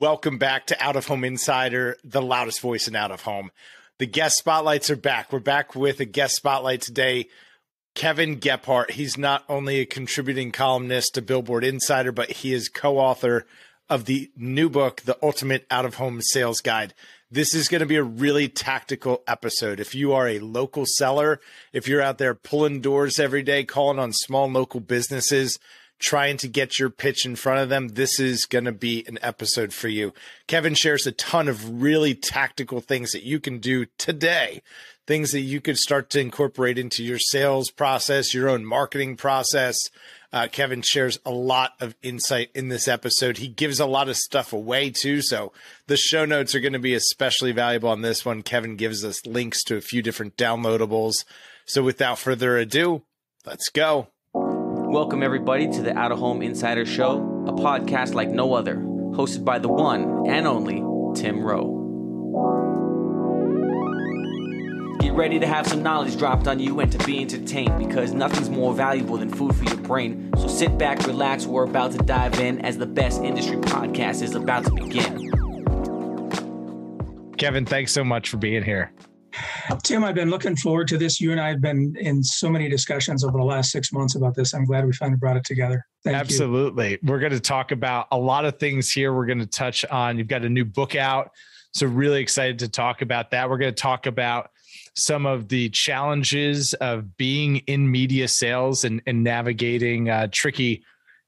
Welcome back to Out of Home Insider, the loudest voice in out of home. The guest spotlights are back. We're back with a guest spotlight today. Kevin Gephart. He's not only a contributing columnist to Billboard Insider, but he is co author of the new book, The Ultimate Out of Home Sales Guide. This is going to be a really tactical episode. If you are a local seller, if you're out there pulling doors every day, calling on small local businesses, trying to get your pitch in front of them, this is going to be an episode for you. Kevin shares a ton of really tactical things that you can do today, things that you could start to incorporate into your sales process, your own marketing process. Uh, Kevin shares a lot of insight in this episode. He gives a lot of stuff away too. So the show notes are going to be especially valuable on this one. Kevin gives us links to a few different downloadables. So without further ado, let's go. Welcome, everybody, to the Out of Home Insider Show, a podcast like no other, hosted by the one and only Tim Rowe. Get ready to have some knowledge dropped on you and to be entertained because nothing's more valuable than food for your brain. So sit back, relax, we're about to dive in as the best industry podcast is about to begin. Kevin, thanks so much for being here. Tim, I've been looking forward to this. You and I have been in so many discussions over the last six months about this. I'm glad we finally brought it together. Thank Absolutely. You. We're going to talk about a lot of things here. We're going to touch on, you've got a new book out. So, really excited to talk about that. We're going to talk about some of the challenges of being in media sales and, and navigating uh, tricky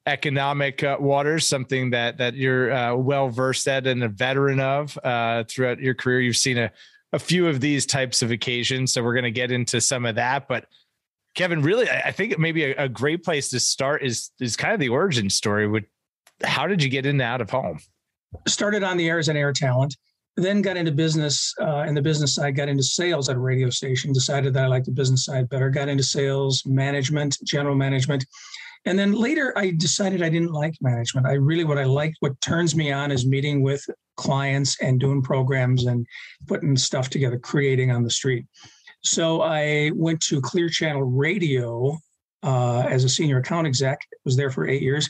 economic uh, waters, something that that you're uh, well versed at and a veteran of uh, throughout your career. You've seen a a few of these types of occasions. So we're going to get into some of that. But Kevin, really, I think maybe a, a, great place to start is is kind of the origin story. With how did you get into out of home? Started on the air as an air talent, then got into business. Uh, and the business side got into sales at a radio station. Decided that I liked the business side better. Got into sales, management, general management. And then later, I decided I didn't like management. I really, what I liked, what turns me on is meeting with clients and doing programs and putting stuff together, creating on the street. So I went to Clear Channel Radio uh, as a senior account exec, was there for eight years,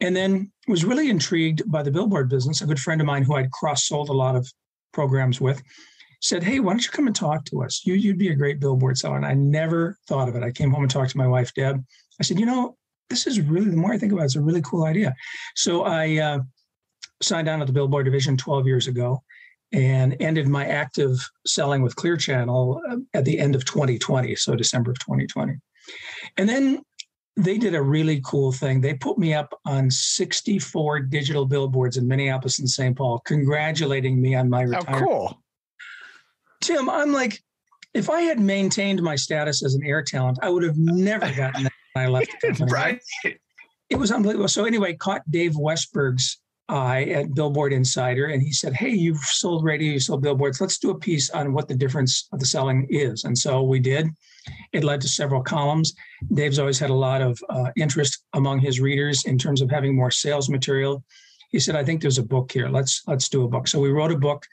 and then was really intrigued by the billboard business. A good friend of mine who I'd cross sold a lot of programs with said, Hey, why don't you come and talk to us? You, you'd be a great billboard seller. And I never thought of it. I came home and talked to my wife, Deb. I said, You know, this is really, the more I think about it, it's a really cool idea. So I uh, signed on at the Billboard division 12 years ago and ended my active selling with Clear Channel uh, at the end of 2020, so December of 2020. And then they did a really cool thing. They put me up on 64 digital billboards in Minneapolis and St. Paul, congratulating me on my retirement. How cool. Tim, I'm like, if I had maintained my status as an air talent, I would have never gotten that I left the company. right. It was unbelievable. So anyway, caught Dave Westberg's eye at Billboard Insider, and he said, "Hey, you've sold radio, you sold billboards. Let's do a piece on what the difference of the selling is." And so we did. It led to several columns. Dave's always had a lot of uh, interest among his readers in terms of having more sales material. He said, "I think there's a book here. Let's let's do a book." So we wrote a book.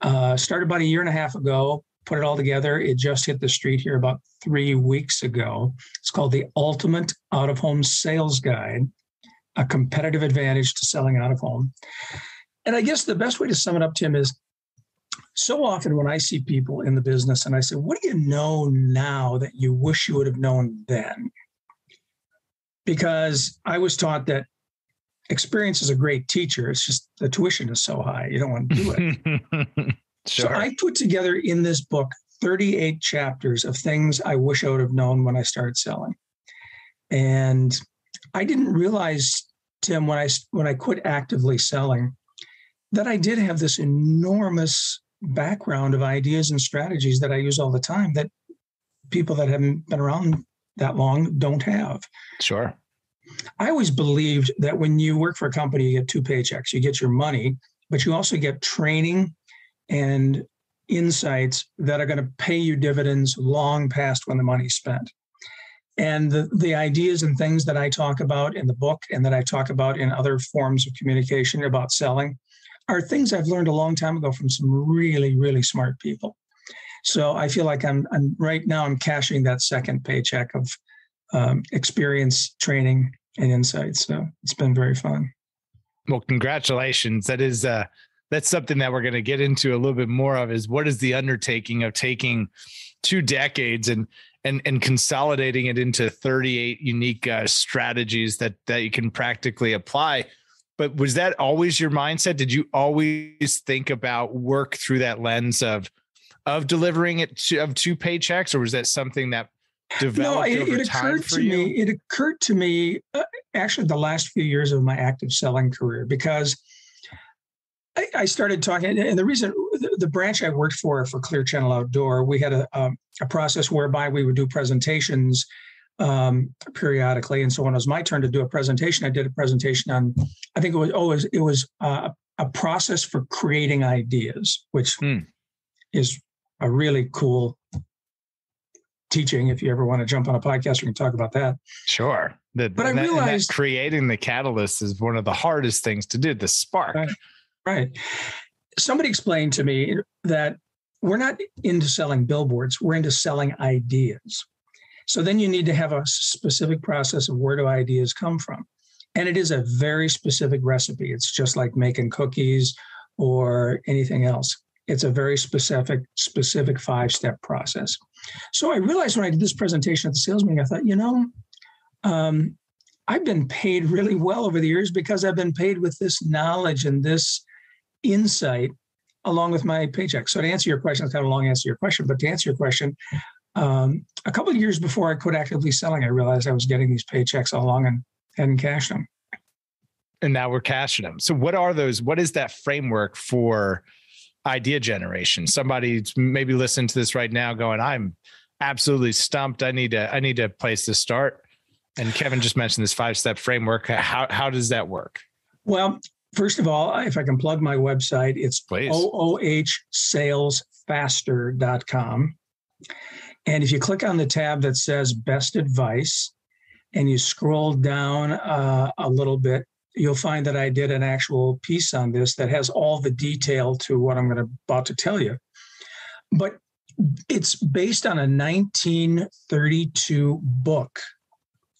Uh, started about a year and a half ago put it all together. It just hit the street here about three weeks ago. It's called the Ultimate Out of Home Sales Guide, a competitive advantage to selling out of home. And I guess the best way to sum it up, Tim, is so often when I see people in the business and I say, What do you know now that you wish you would have known then? Because I was taught that experience is a great teacher. It's just the tuition is so high. You don't want to do it. Sure. So I put together in this book 38 chapters of things I wish I would have known when I started selling. And I didn't realize, Tim, when I when I quit actively selling, that I did have this enormous background of ideas and strategies that I use all the time that people that haven't been around that long don't have. Sure. I always believed that when you work for a company, you get two paychecks. You get your money, but you also get training and insights that are going to pay you dividends long past when the money's spent. And the, the ideas and things that I talk about in the book and that I talk about in other forms of communication about selling are things I've learned a long time ago from some really, really smart people. So I feel like I'm, I'm right now, I'm cashing that second paycheck of um, experience, training, and insights. So it's been very fun. Well, congratulations. That is uh that's something that we're going to get into a little bit more of is what is the undertaking of taking two decades and and and consolidating it into 38 unique uh, strategies that that you can practically apply. But was that always your mindset? Did you always think about work through that lens of of delivering it to, of two paychecks or was that something that developed no, it, over it time occurred for to you? me it occurred to me uh, actually the last few years of my active selling career because I, I started talking, and the reason the, the, branch I worked for for Clear Channel Outdoor, we had a, a, a process whereby we would do presentations um, periodically. And so when it was my turn to do a presentation, I did a presentation on, I think it was, oh, it was, uh, a process for creating ideas, which hmm. is a really cool teaching. If you ever want to jump on a podcast, we can talk about that. Sure. The, but I that, realized creating the catalyst is one of the hardest things to do. The spark. Right. Right. Somebody explained to me that we're not into selling billboards, we're into selling ideas. So then you need to have a specific process of where do ideas come from. And it is a very specific recipe. It's just like making cookies or anything else. It's a very specific, specific five step process. So I realized when I did this presentation at the sales meeting, I thought, you know, um, I've been paid really well over the years because I've been paid with this knowledge and this insight along with my paycheck. So to answer your question, it's kind of a long answer to your question, but to answer your question, um, a couple of years before I quit actively selling, I realized I was getting these paychecks all along and hadn't cashed them. And now we're cashing them. So what are those? What is that framework for idea generation? Somebody's maybe listening to this right now going, I'm absolutely stumped. I need to, I need a place to start. And Kevin just mentioned this five step framework. How, how does that work? Well, First of all, if I can plug my website, it's oohsalesfaster.com. And if you click on the tab that says best advice and you scroll down uh, a little bit, you'll find that I did an actual piece on this that has all the detail to what I'm going to about to tell you. But it's based on a 1932 book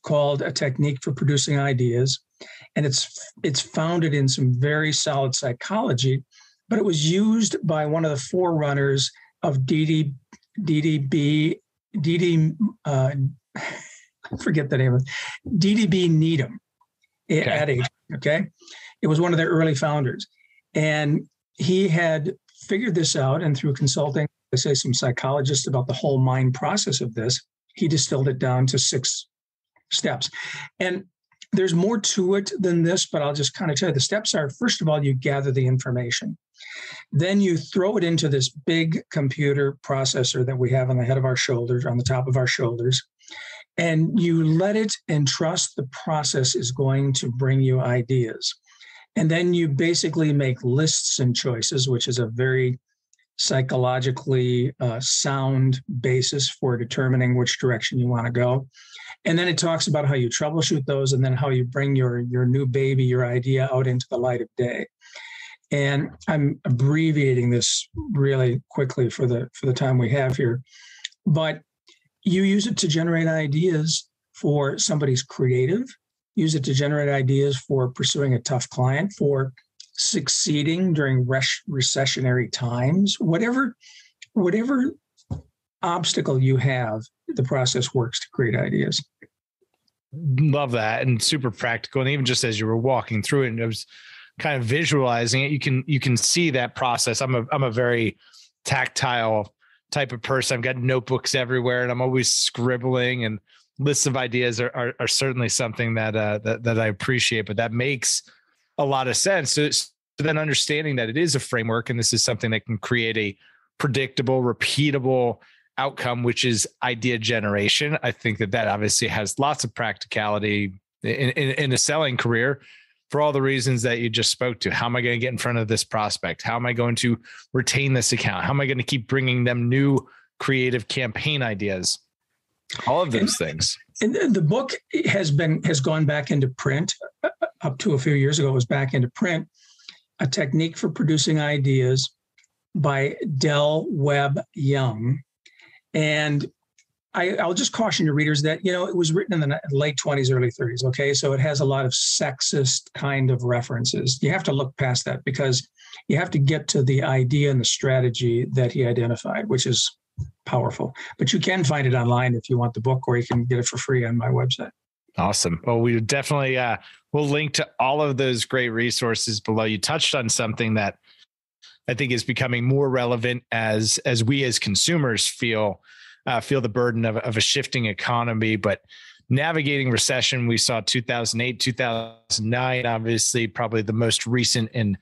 called A Technique for Producing Ideas and it's it's founded in some very solid psychology, but it was used by one of the forerunners of DD, DDB, DD, uh, forget the name of it, DDB Needham okay. at age. Okay. It was one of their early founders. And he had figured this out. And through consulting, I say some psychologists about the whole mind process of this, he distilled it down to six steps. And there's more to it than this, but I'll just kind of tell you the steps are first of all, you gather the information. Then you throw it into this big computer processor that we have on the head of our shoulders, on the top of our shoulders, and you let it and trust the process is going to bring you ideas. And then you basically make lists and choices, which is a very psychologically uh, sound basis for determining which direction you want to go and then it talks about how you troubleshoot those and then how you bring your your new baby your idea out into the light of day. And i'm abbreviating this really quickly for the for the time we have here but you use it to generate ideas for somebody's creative. Use it to generate ideas for pursuing a tough client for succeeding during recessionary times whatever whatever obstacle you have, the process works to create ideas. Love that and super practical. And even just as you were walking through it, and it was kind of visualizing it, you can you can see that process. I'm a I'm a very tactile type of person. I've got notebooks everywhere, and I'm always scribbling and lists of ideas are are, are certainly something that uh that, that I appreciate. But that makes a lot of sense. So, so then understanding that it is a framework and this is something that can create a predictable, repeatable outcome, which is idea generation. I think that that obviously has lots of practicality in, in, in a selling career for all the reasons that you just spoke to. How am I going to get in front of this prospect? How am I going to retain this account? How am I going to keep bringing them new creative campaign ideas? All of those and, things. And the book has been has gone back into print uh, up to a few years ago. It was back into print. A technique for producing ideas by Dell Webb Young, and I, will just caution your readers that you know it was written in the late 20s, early 30s. Okay, so it has a lot of sexist kind of references. You have to look past that because you have to get to the idea and the strategy that he identified, which is powerful. But you can find it online if you want the book, or you can get it for free on my website. Awesome. Well, we definitely uh, will link to all of those great resources below. You touched on something that I think is becoming more relevant as as we as consumers feel uh, feel the burden of, of a shifting economy, but navigating recession. We saw 2008, 2009, obviously, probably the most recent in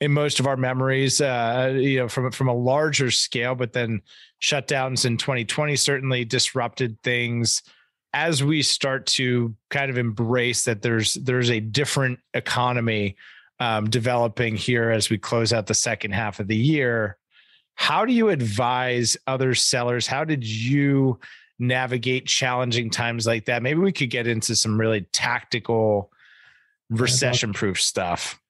in most of our memories. Uh, you know, from from a larger scale, but then shutdowns in 2020 certainly disrupted things. As we start to kind of embrace that there's there's a different economy um, developing here as we close out the second half of the year how do you advise other sellers? How did you navigate challenging times like that? Maybe we could get into some really tactical recession proof stuff.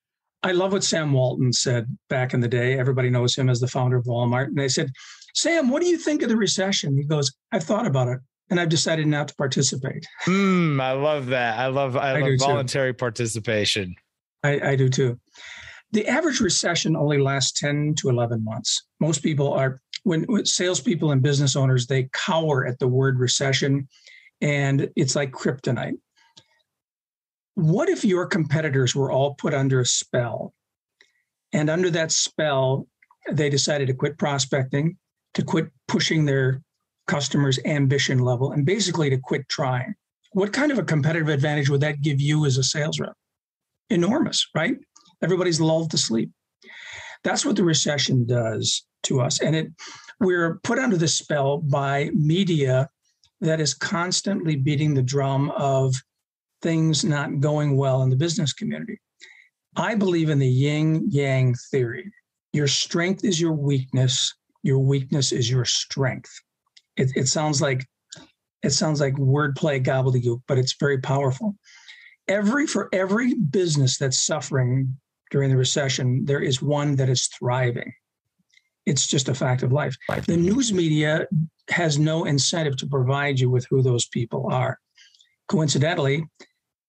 I love what Sam Walton said back in the day. Everybody knows him as the founder of Walmart. And they said, Sam, what do you think of the recession? He goes, I've thought about it and I've decided not to participate. Mm, I love that. I love I, I love voluntary too. participation. I, I do too. The average recession only lasts 10 to 11 months. Most people are, when, when salespeople and business owners, they cower at the word recession and it's like kryptonite. What if your competitors were all put under a spell? And under that spell, they decided to quit prospecting, to quit pushing their customers' ambition level, and basically to quit trying. What kind of a competitive advantage would that give you as a sales rep? Enormous, right? Everybody's lulled to sleep. That's what the recession does to us. And it we're put under the spell by media that is constantly beating the drum of things not going well in the business community. I believe in the yin yang theory. Your strength is your weakness, your weakness is your strength. It, it sounds like it sounds like wordplay gobbledygook, but it's very powerful. Every for every business that's suffering during the recession, there is one that is thriving. It's just a fact of life. The news media has no incentive to provide you with who those people are. Coincidentally,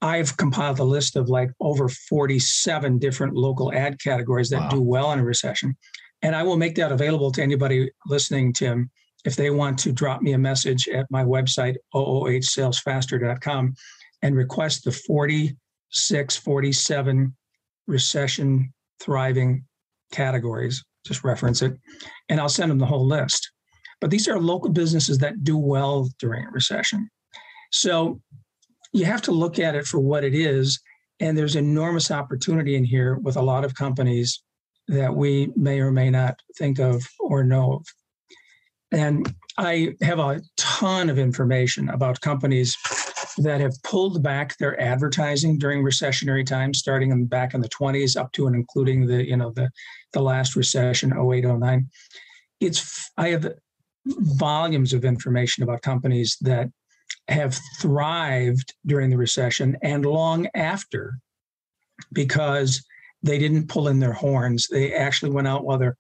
I've compiled a list of like over 47 different local ad categories that wow. do well in a recession. And I will make that available to anybody listening, Tim, if they want to drop me a message at my website, oohsalesfaster.com, and request the 46, 47 recession thriving categories, just reference it, and I'll send them the whole list. But these are local businesses that do well during a recession. So you have to look at it for what it is. And there's enormous opportunity in here with a lot of companies that we may or may not think of or know of. And I have a ton of information about companies that have pulled back their advertising during recessionary times, starting in back in the 20s up to and including the, you know, the, the last recession, 08, 09. It's, I have volumes of information about companies that have thrived during the recession and long after because they didn't pull in their horns. They actually went out while their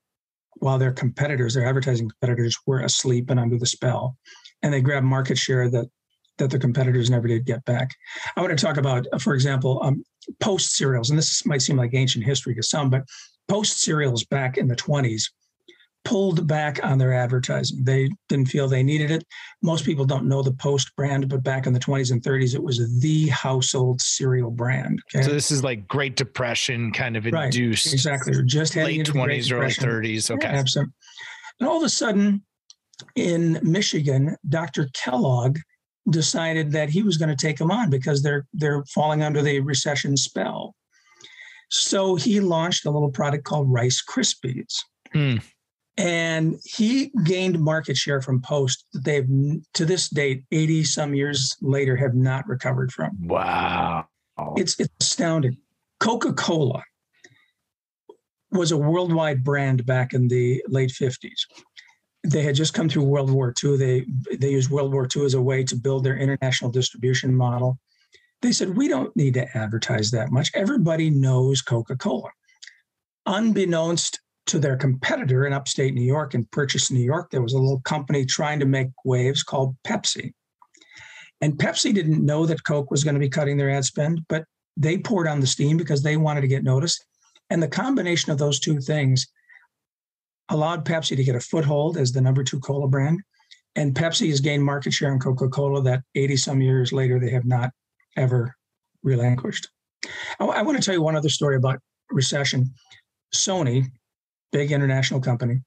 while their competitors, their advertising competitors, were asleep and under the spell, and they grabbed market share that that the competitors never did get back. I want to talk about, for example, um, Post cereals, and this might seem like ancient history to some, but Post cereals back in the 20s pulled back on their advertising. They didn't feel they needed it. Most people don't know the Post brand, but back in the 20s and 30s, it was the household cereal brand. Okay? So this is like Great Depression kind of induced. Right, exactly. We're just late 20s, early 30s. Okay. Yeah. And all of a sudden, in Michigan, Dr. Kellogg decided that he was going to take them on because they're they're falling under the recession spell. So he launched a little product called Rice Krispies. Mm. And he gained market share from Post that they've to this date, 80 some years later, have not recovered from. Wow. It's it's astounding. Coca-Cola was a worldwide brand back in the late 50s they had just come through World War II. They they used World War II as a way to build their international distribution model. They said we don't need to advertise that much. Everybody knows Coca Cola. Unbeknownst to their competitor in upstate New York and Purchase New York. There was a little company trying to make waves called Pepsi. And Pepsi didn't know that Coke was going to be cutting their ad spend, but they poured on the steam because they wanted to get noticed. And the combination of those two things allowed Pepsi to get a foothold as the number two cola brand. And Pepsi has gained market share in Coca Cola that 80 some years later they have not ever relinquished. I, I want to tell you one other story about recession. Sony, big international company,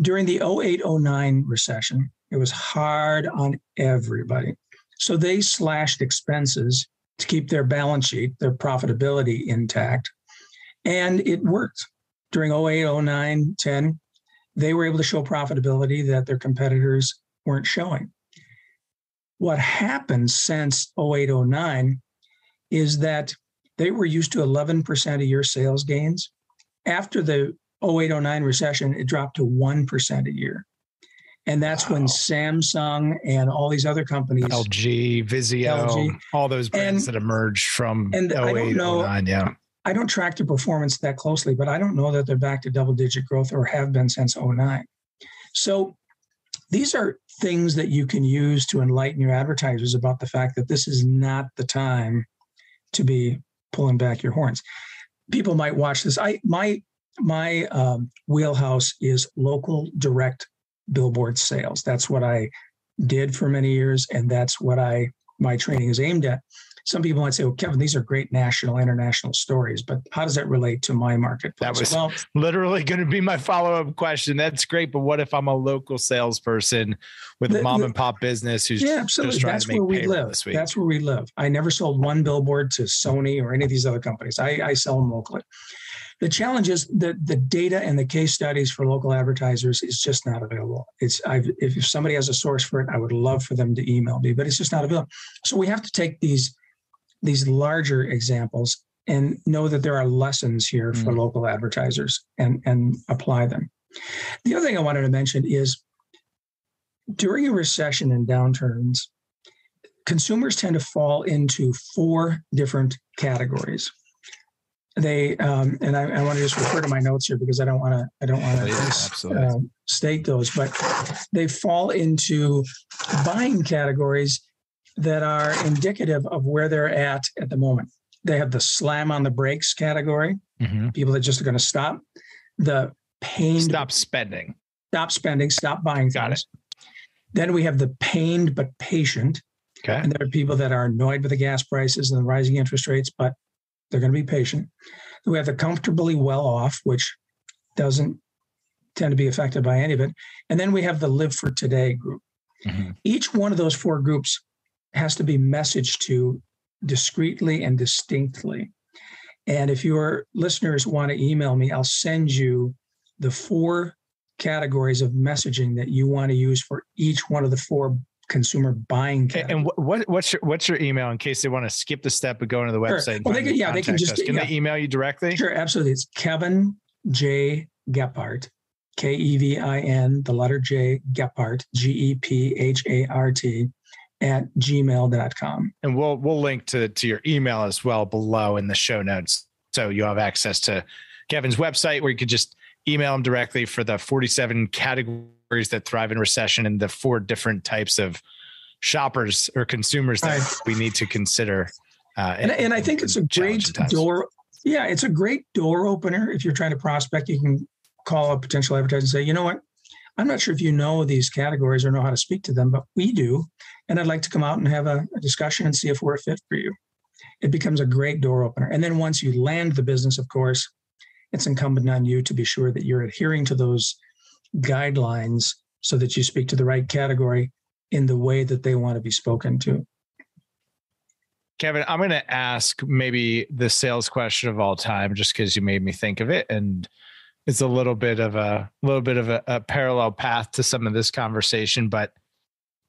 during the 08 09 recession, it was hard on everybody. So they slashed expenses to keep their balance sheet, their profitability intact. And it worked. During 08, 09, 10, they were able to show profitability that their competitors weren't showing. What happened since 08, 09 is that they were used to 11% a year sales gains. After the 08, 09 recession, it dropped to 1% a year. And that's wow. when Samsung and all these other companies, LG, Vizio, LG, all those brands and, that emerged from and 08, know, 09, yeah. I don't track the performance that closely, but I don't know that they're back to double digit growth or have been since 09. So these are things that you can use to enlighten your advertisers about the fact that this is not the time to be pulling back your horns. People might watch this. I my my um, wheelhouse is local direct billboard sales. That's what I did for many years, and that's what I my training is aimed at. Some people might say, "Well, Kevin, these are great national, international stories, but how does that relate to my market?" That was well, literally going to be my follow up question. That's great, but what if I'm a local salesperson with the, a mom the, and pop business who's yeah, absolutely. just trying That's to make where we live. This week? That's where we live. I never sold one billboard to Sony or any of these other companies. I, I sell them locally. The challenge is that the data and the case studies for local advertisers is just not available. It's I've, if somebody has a source for it, I would love for them to email me, but it's just not available. So we have to take these these larger examples and know that there are lessons here for mm. local advertisers and and apply them. The other thing I wanted to mention is during a recession and downturns, consumers tend to fall into four different categories they um, and I, I, want to just refer to my notes here because I don't want to I don't want to uh, state those, but they fall into buying categories that are indicative of where they're at at the moment. They have the slam on the brakes category, mm-hmm. people that just are going to stop. The pain stop spending, stop spending, stop buying. Got things. it. Then we have the pained but patient. Okay. And there are people that are annoyed with the gas prices and the rising interest rates, but they're going to be patient. We have the comfortably well off, which doesn't tend to be affected by any of it. And then we have the live for today group. Mm-hmm. Each one of those four groups has to be messaged to discreetly and distinctly. And if your listeners want to email me, I'll send you the four categories of messaging that you want to use for each one of the four consumer buying. Category. And what what's your what's your email in case they want to skip the step of going to the website? Sure. Well, they can, yeah, they can just us. can yeah. they email you directly? Sure, absolutely. It's Kevin J Gephart, K E V I N, the letter J Gephart, G E P H A R T at gmail.com. And we'll we'll link to to your email as well below in the show notes. So you have access to Kevin's website where you could just email him directly for the 47 categories that thrive in recession and the four different types of shoppers or consumers that right. we need to consider. Uh, and, and I think it's a great door. Yeah, it's a great door opener. If you're trying to prospect, you can call a potential advertiser and say, you know what? I'm not sure if you know these categories or know how to speak to them, but we do. And I'd like to come out and have a, a discussion and see if we're a fit for you. It becomes a great door opener. And then once you land the business, of course, it's incumbent on you to be sure that you're adhering to those guidelines so that you speak to the right category in the way that they want to be spoken to. Kevin, I'm going to ask maybe the sales question of all time, just because you made me think of it, and it's a little bit of a little bit of a, a parallel path to some of this conversation. But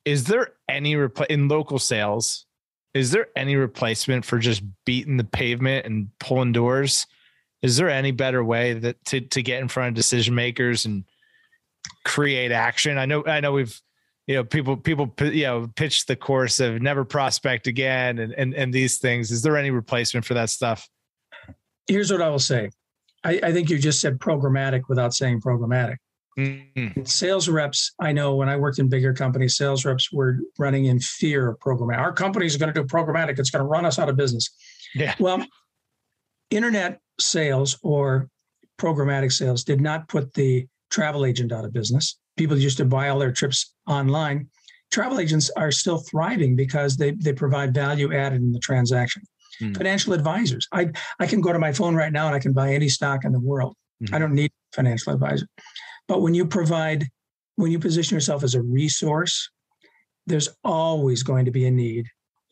is there any repl- in local sales? Is there any replacement for just beating the pavement and pulling doors? Is there any better way that to to get in front of decision makers and create action. I know, I know we've, you know, people, people, you know, pitch the course of never prospect again and, and, and these things. Is there any replacement for that stuff? Here's what I will say. I, I think you just said programmatic without saying programmatic. Mm-hmm. Sales reps, I know when I worked in bigger companies, sales reps were running in fear of programmatic. Our company is going to do programmatic. It's going to run us out of business. Yeah. Well, internet sales or programmatic sales did not put the travel agent out of business. People used to buy all their trips online. Travel agents are still thriving because they, they provide value added in the transaction. Mm. Financial advisors. I, I can go to my phone right now and I can buy any stock in the world. Mm-hmm. I don't need financial advisor. But when you provide, when you position yourself as a resource, there's always going to be a need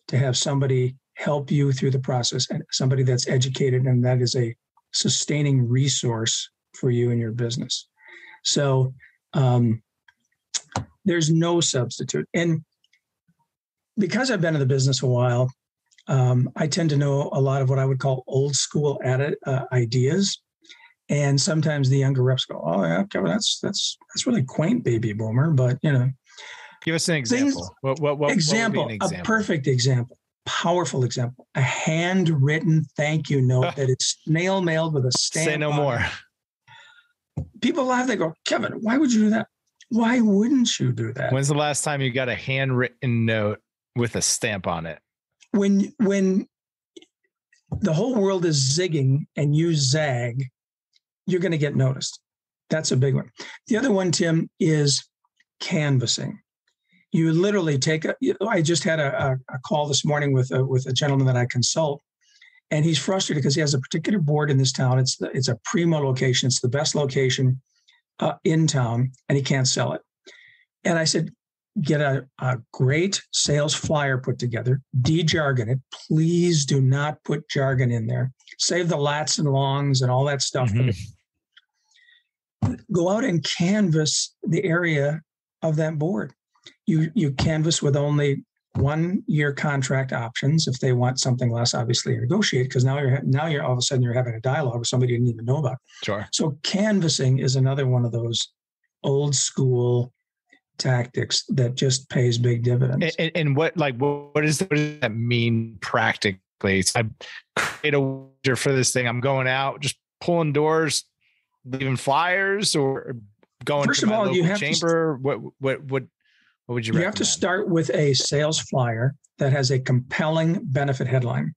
to have somebody help you through the process and somebody that's educated and that is a sustaining resource for you and your business. So um, there's no substitute. And because I've been in the business a while, um, I tend to know a lot of what I would call old school added, uh, ideas. And sometimes the younger reps go, "Oh yeah, Kevin, that's that's that's really quaint, baby boomer." But you know, give us an example. Things, what, what, what, example, what example? A perfect example, powerful example. A handwritten thank you note that is snail mailed with a stamp. Say no more. People laugh. They go, Kevin, why would you do that? Why wouldn't you do that? When's the last time you got a handwritten note with a stamp on it? When when the whole world is zigging and you zag, you're going to get noticed. That's a big one. The other one, Tim, is canvassing. You literally take a. I just had a, a call this morning with a, with a gentleman that I consult, and he's frustrated because he has a particular board in this town. It's the, it's a primo location. It's the best location uh, in town, and he can't sell it. And I said, get a, a great sales flyer put together, de-jargon it. Please do not put jargon in there. Save the lats and longs and all that stuff. Mm-hmm go out and canvas the area of that board. You you canvas with only one year contract options. If they want something less, obviously negotiate because now you're now you're all of a sudden you're having a dialogue with somebody you didn't even know about. Sure. So canvassing is another one of those old school tactics that just pays big dividends. And, and what like what, is what does that mean practically? So I create a wager for this thing. I'm going out, just pulling doors, leaving flyers or going First to of all, you have chamber? To, what what what what would you? You recommend? have to start with a sales flyer that has a compelling benefit headline.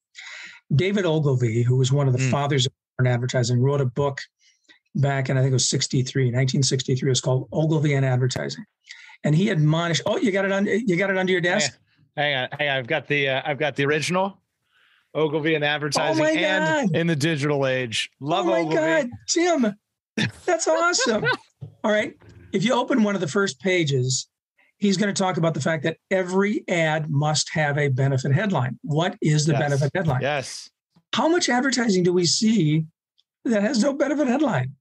David Ogilvy, who was one of the mm. fathers of advertising, wrote a book back in I think it was 63, 1963. It was called Ogilvy on Advertising, and he admonished. Oh, you got it on. You got it under your desk. Hang on, hang on. I've got the uh, I've got the original. Ogilvy and advertising oh and in the digital age. Love oh my Ogilvy. God, Tim, that's awesome. All right. If you open one of the first pages, he's going to talk about the fact that every ad must have a benefit headline. What is the yes. benefit headline? Yes. How much advertising do we see that has no benefit headline?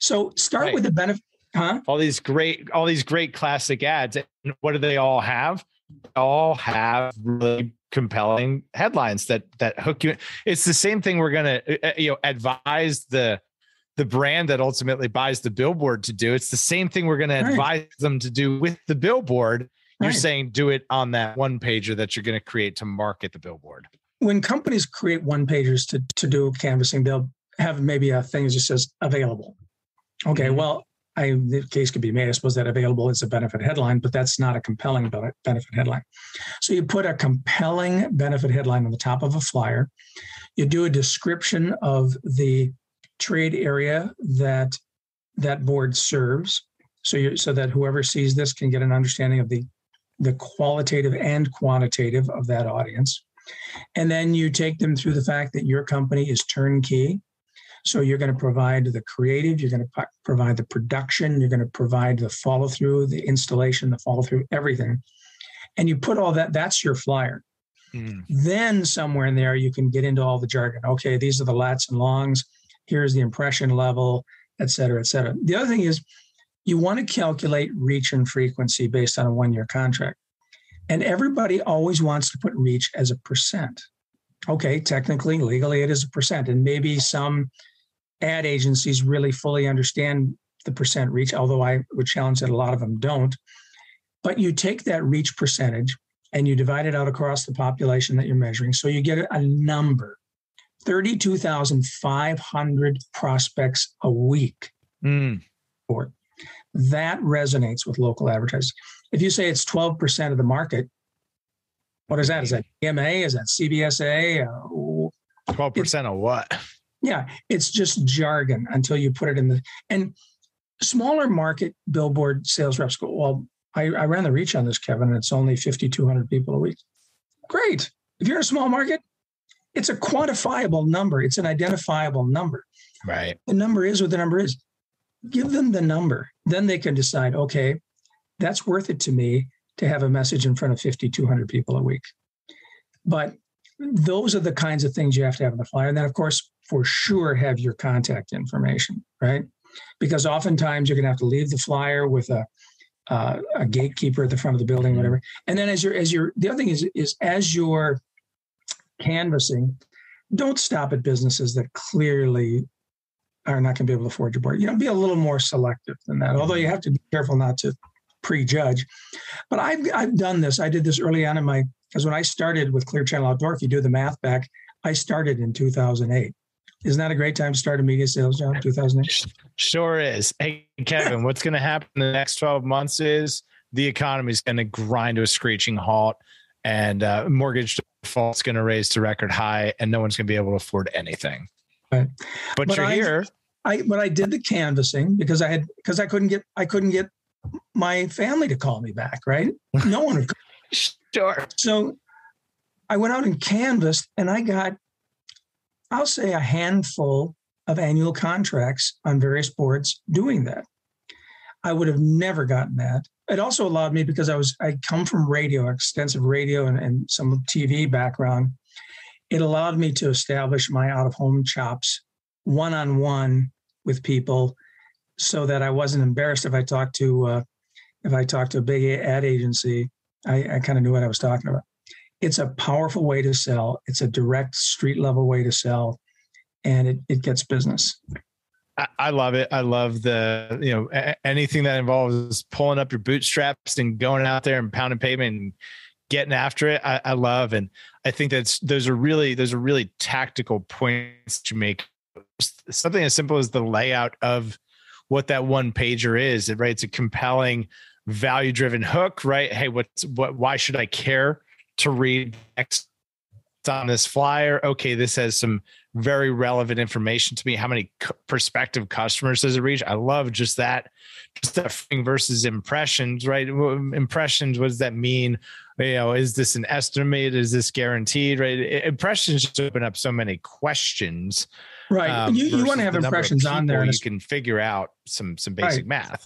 So start right. with the benefit. Huh? All these great, all these great classic ads. And what do they all have? They all have really compelling headlines that that hook you. It's the same thing we're gonna uh, uh, you know advise the the brand that ultimately buys the billboard to do. It's the same thing we're going to advise them to do with the billboard. You're right. saying do it on that one pager that you're going to create to market the billboard. When companies create one pagers to, to do canvassing, they'll have maybe a thing that just says available. Okay, mm-hmm. well, I, the case could be made. I suppose that available is a benefit headline, but that's not a compelling benefit headline. So you put a compelling benefit headline on the top of a flyer. You do a description of the trade area that that board serves. So you, so that whoever sees this can get an understanding of the the qualitative and quantitative of that audience. And then you take them through the fact that your company is turnkey. So you're going to provide the creative, you're going to provide the production, you're going to provide the follow through, the installation, the follow through, everything. And you put all that, that's your flyer. Mm. Then somewhere in there, you can get into all the jargon. Okay, these are the lats and longs here's the impression level, et cetera, et cetera. The other thing is you want to calculate reach and frequency based on a one year contract. And everybody always wants to put reach as a percent. Okay, technically, legally, it is a percent. And maybe some ad agencies really fully understand the percent reach, although I would challenge that a lot of them don't. But you take that reach percentage and you divide it out across the population that you're measuring. So you get a number 32,500 prospects a week. Mm. For that resonates with local advertisers. If you say it's 12% of the market, what is that? Is that EMA? Is that CBSA? Uh, Twelve percent of what? Yeah, it's just jargon until you put it in the and smaller market billboard sales reps go. Well, I, I ran the reach on this, Kevin, and it's only fifty two hundred people a week. Great. If you're in a small market, it's a quantifiable number. It's an identifiable number. Right. The number is what the number is. Give them the number. Then they can decide, okay, that's worth it to me to have a message in front of 5,200 people a week. But those are the kinds of things you have to have in the flyer. And then, of course, for sure, have your contact information, right? Because oftentimes you're going to have to leave the flyer with a uh, a gatekeeper at the front of the building, Mm-hmm. whatever. And then as you're as you're the other thing is is as you're canvassing, don't stop at businesses that clearly are not going to be able to afford your board. You know, be a little more selective than that. Although you have to be careful not to prejudge. But I've I've done this. I did this early on in my because when I started with Clear Channel Outdoor, if you do the math back, I started in 2008. Isn't that a great time to start a media sales job? 2008. Sure is. Hey, Kevin, what's going to happen in the next 12 months is the economy is going to grind to a screeching halt and uh, mortgage default's going to raise to record high and no one's going to be able to afford anything. Right. But, But you're I- here. I but I did the canvassing because I had because I couldn't get I couldn't get my family to call me back. Right? No one would. Sure. So I went out and canvassed, and I got I'll say a handful of annual contracts on various boards doing that. I would have never gotten that. It also allowed me because I was I come from radio, extensive radio and, and some TV background. It allowed me to establish my out of home chops one on one with people, so that I wasn't embarrassed if I talked to uh, if I talked to a big ad agency. I, I kind of knew what I was talking about. It's a powerful way to sell. It's a direct street level way to sell, and it, it gets business. I, love it. I love the, you know, anything that involves pulling up your bootstraps and going out there and pounding pavement and getting after it. I, I love. And I think that's, those are really, those are really tactical points to make something as simple as the layout of what that one pager is, right? It's a compelling value driven hook, right? Hey, what's, what, why should I care to read X on this flyer? Okay. This has some very relevant information to me. How many c- prospective customers does it reach? I love just that, just that thing versus impressions, right? Impressions, what does that mean? You know, is this an estimate? Is this guaranteed? Right? Impressions just open up so many questions. Right. um, you, you want to have the number of impressions on there. And, You can figure out some some basic Right. math.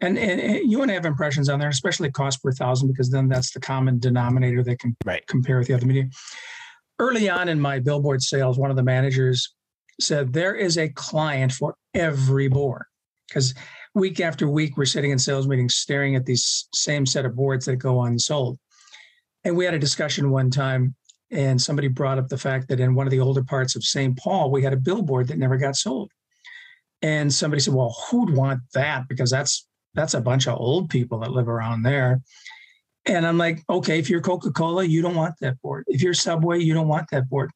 And, and, and you want to have impressions on there, especially cost per thousand, because then that's the common denominator they can Right. compare with the other media. Early on in my billboard sales, one of the managers said, There is a client for every board. Because week after week, we're sitting in sales meetings staring at these same set of boards that go unsold. And we had a discussion one time, and somebody brought up the fact that in one of the older parts of St. Paul, we had a billboard that never got sold. And somebody said, Well, who'd want that? Because that's that's a bunch of old people that live around there. And I'm like, okay, if you're Coca-Cola, you don't want that board. If you're Subway, you don't want that board.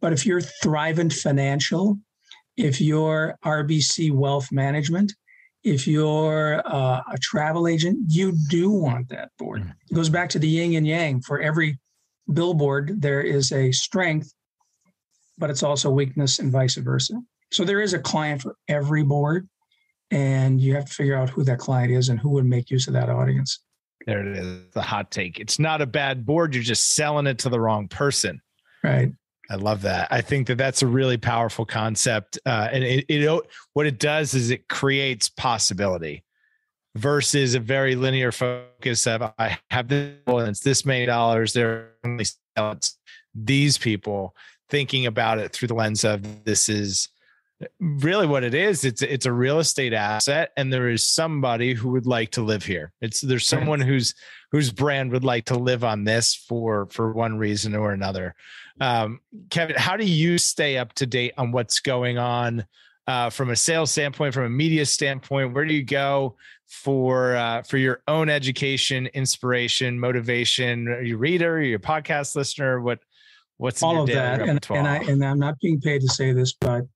But if you're Thrivent Financial, if you're RBC Wealth Management, if you're uh, a travel agent, you do want that board. It goes back to the yin and yang. For every billboard, there is a strength, but it's also weakness and vice versa. So there is a client for every board, and you have to figure out who that client is and who would make use of that audience. There it is. The hot take. It's not a bad board. You're just selling it to the wrong person. Right. I love that. I think that that's a really powerful concept, uh, and it, it what it does is it creates possibility versus a very linear focus of I have this and it's this many dollars. They're only these people thinking about it through the lens of this is really what it is. It's it's a real estate asset, and there is somebody who would like to live here. It's there's someone who's whose brand would like to live on this for for one reason or another. Um, Kevin, how do you stay up to date on what's going on uh, from a sales standpoint, from a media standpoint? Where do you go for uh, for your own education, inspiration, motivation? Are you a reader? Are you a podcast listener? What What's all of that? And, and I and I'm not being paid to say this, but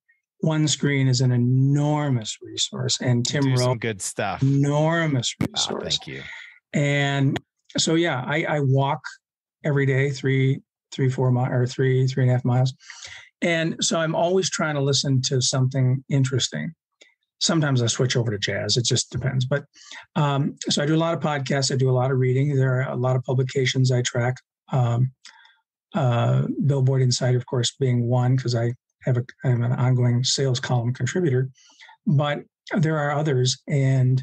one screen is an enormous resource, and Tim wrote good stuff. Enormous resource. Oh, thank you. And so yeah, I, I walk every day, three, three, four miles or three, three and a half miles. And so I'm always trying to listen to something interesting. Sometimes I switch over to jazz. It just depends. But um, so I do a lot of podcasts. I do a lot of reading. There are a lot of publications I track. Um, uh, Billboard Insider, of course, being one because I have a I'm an ongoing sales column contributor. But there are others, and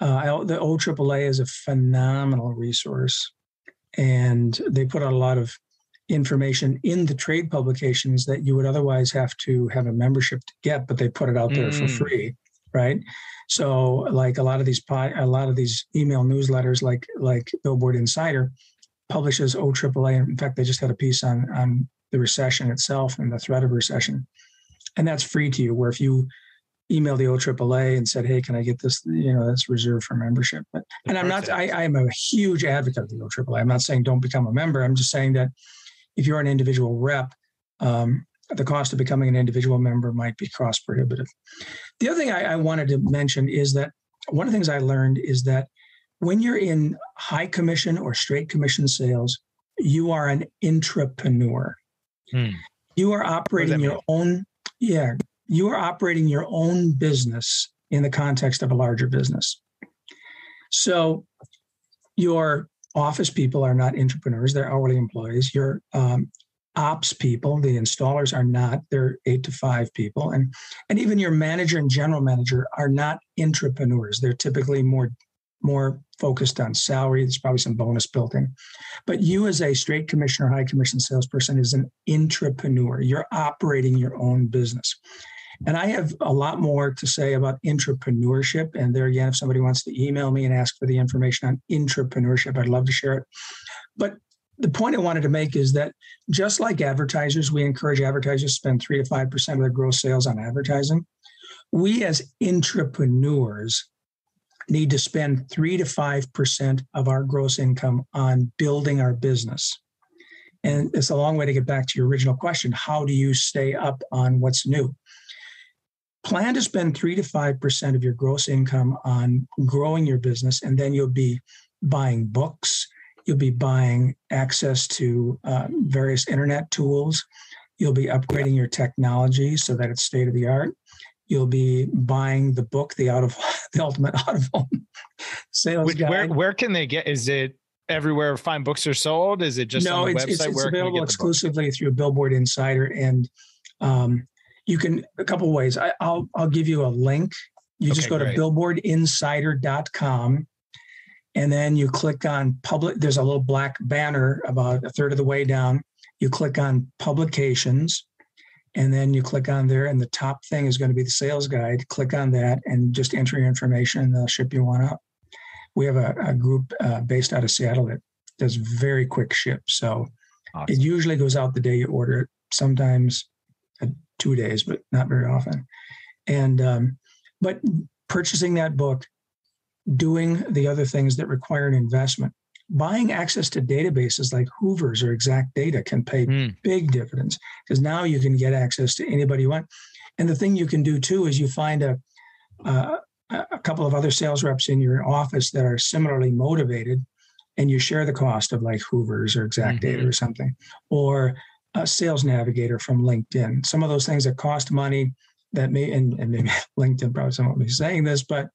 uh, the OAAA is a phenomenal resource, and they put out a lot of information in the trade publications that you would otherwise have to have a membership to get, but they put it out there mm. for free, right? So, like a lot of these a lot of these email newsletters, like like Billboard Insider, publishes OAAA. In fact, they just had a piece on on the recession itself and the threat of recession, and that's free to you. Where if you emailed the OAAA and said, "Hey, can I get this? You know, that's reserved for membership." But and I'm not. I, I am a huge advocate of the OAAA. I'm not saying don't become a member. I'm just saying that if you're an individual rep, um, the cost of becoming an individual member might be cost prohibitive. The other thing I, I wanted to mention is that one of the things I learned is that when you're in high commission or straight commission sales, you are an intrapreneur. Hmm. You are operating your own, yeah, you are operating your own business in the context of a larger business. So your office people are not entrepreneurs, they're hourly employees. Your um, ops people, the installers are not, they're eight to five people. And, and even your manager and general manager are not entrepreneurs. They're typically more more focused on salary. There's probably some bonus built in. But you, as a straight commission or high commission salesperson, is an entrepreneur. You're operating your own business. And I have a lot more to say about entrepreneurship. And there again, if somebody wants to email me and ask for the information on entrepreneurship, I'd love to share it. But the point I wanted to make is that just like advertisers, we encourage advertisers to spend three to five percent of their gross sales on advertising. We as intrapreneurs need to spend three to five percent of our gross income on building our business. And it's a long way to get back to your original question. How do you stay up on what's new? plan to spend three to five percent of your gross income on growing your business, and then you'll be buying books, you'll be buying access to uh, various internet tools, you'll be upgrading your technology so that it's state of the art. You'll be buying the book, the out of the ultimate out of home sales Which, guide. Where where can they get? Is it everywhere fine books are sold? Is it just no? it's, it's, it's available exclusively through Billboard Insider, and um, you can a couple ways. I, will I'll give you a link. You okay, just go great. to billboardinsider.com and then you click on public. There's a little black banner about a third of the way down. You click on publications and then you click on there and the top thing is going to be the sales guide. Click on that and just enter your information and they'll ship you one up. We have a, a group uh, based out of Seattle that does very quick ship. So awesome. it usually goes out the day you order it. Sometimes two days, but not very often. And um, but purchasing that book, doing the other things that require an investment, buying access to databases like Hoover's or Exact Data can pay mm. big dividends because now you can get access to anybody you want. And the thing you can do too is you find a uh, a couple of other sales reps in your office that are similarly motivated and you share the cost of like Hoover's or Exact mm-hmm. Data or something, or a sales navigator from LinkedIn. Some of those things that cost money that may, and, and maybe LinkedIn probably someone will be saying this, but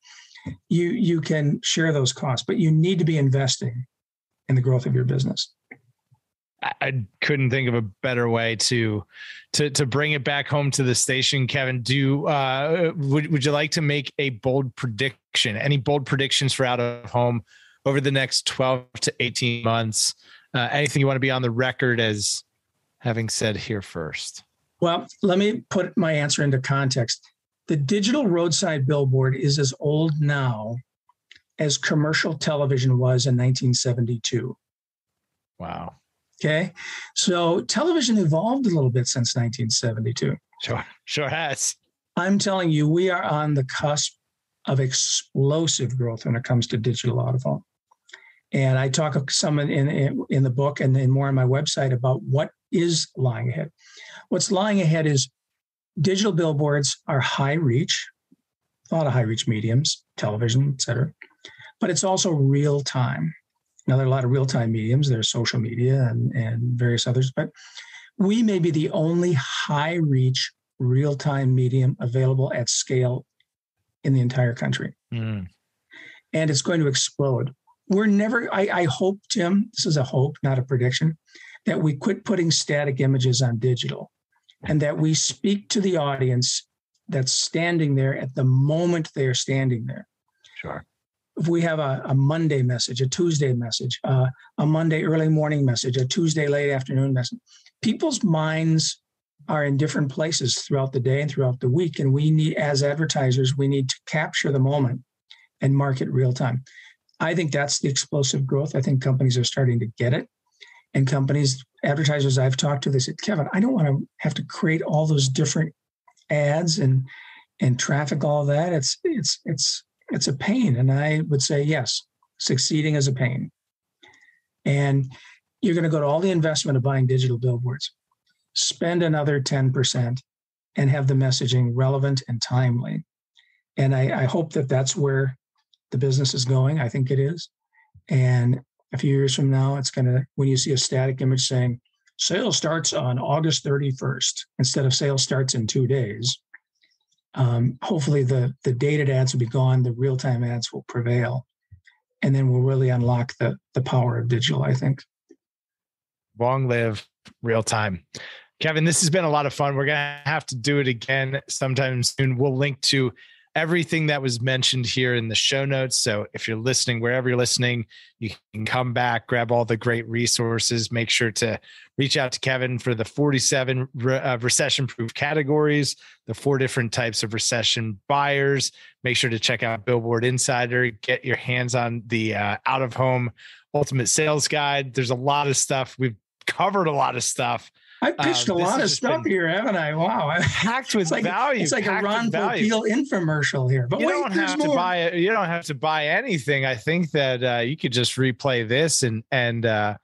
you you can share those costs, but you need to be investing in the growth of your business. I couldn't think of a better way to to to bring it back home to the station, Kevin. Do uh, would would you like to make a bold prediction? Any bold predictions for out of home over the next twelve to eighteen months? Uh, anything you want to be on the record as having said here first? Well, let me put my answer into context. The digital roadside billboard is as old now as commercial television was in 1972. Wow. Okay. So television evolved a little bit since 1972. Sure. Sure has. I'm telling you, we are on the cusp of explosive growth when it comes to digital home. And I talk some in, in, in the book and then more on my website about what is lying ahead. What's lying ahead is digital billboards are high reach, a lot of high reach mediums, television, et cetera, but it's also real time. Now, there are a lot of real time mediums, there's social media and, and various others, but we may be the only high reach real time medium available at scale in the entire country. Mm. And it's going to explode. We're never, I, I hope, Tim, this is a hope, not a prediction, that we quit putting static images on digital and that we speak to the audience that's standing there at the moment they are standing there. Sure. If we have a, a Monday message, a Tuesday message, uh, a Monday early morning message, a Tuesday late afternoon message, people's minds are in different places throughout the day and throughout the week. And we need, as advertisers, we need to capture the moment and market real time. I think that's the explosive growth. I think companies are starting to get it. And companies, advertisers I've talked to, they said, Kevin, I don't want to have to create all those different ads and and traffic all that. It's it's it's it's a pain. And I would say, yes, succeeding is a pain. And you're going to go to all the investment of buying digital billboards, spend another 10% and have the messaging relevant and timely. And I, I hope that that's where the business is going. I think it is. And a few years from now, it's going to, when you see a static image saying sales starts on August 31st instead of sales starts in two days, um, hopefully the, the dated ads will be gone, the real time ads will prevail. And then we'll really unlock the, the power of digital, I think. Long live real time. Kevin, this has been a lot of fun. We're going to have to do it again sometime soon. We'll link to everything that was mentioned here in the show notes. So if you're listening, wherever you're listening, you can come back, grab all the great resources. Make sure to reach out to Kevin for the 47 re- uh, recession proof categories, the four different types of recession buyers. Make sure to check out Billboard Insider, get your hands on the uh, out of home ultimate sales guide. There's a lot of stuff. We've covered a lot of stuff. I pitched uh, a lot of stuff here, haven't I? Wow, packed with it's like, value. It's like a Ron Popeil infomercial here. But you wait, don't have more. to buy it. You don't have to buy anything. I think that uh, you could just replay this and and uh,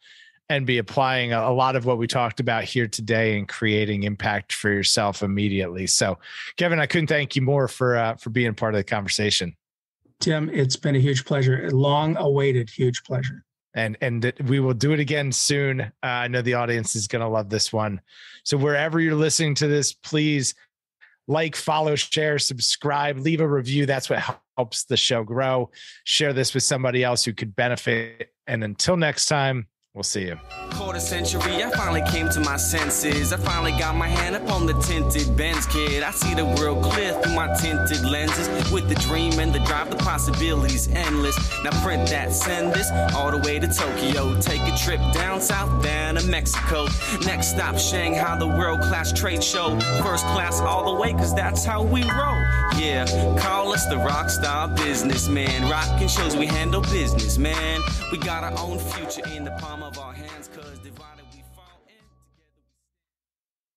and be applying a, a, lot of what we talked about here today and creating impact for yourself immediately. So, Kevin, I couldn't thank you more for uh, for being part of the conversation. Tim, it's been a huge pleasure. a Long awaited, huge pleasure and and we will do it again soon. Uh, I know the audience is going to love this one. So wherever you're listening to this, please like, follow, share, subscribe, leave a review. That's what helps the show grow. Share this with somebody else who could benefit. And until next time, We'll see you. Quarter century, I finally came to my senses. I finally got my hand upon the tinted Benz kid. I see the world clear through my tinted lenses. With the dream and the drive, the possibilities endless. Now print that, send this all the way to Tokyo. Take a trip down south, down to Mexico. Next stop, Shanghai, the world class trade show. First class all the way, cause that's how we roll. Yeah, call us the rock star businessman. Rockin' shows we handle business, man. We got our own future in the palm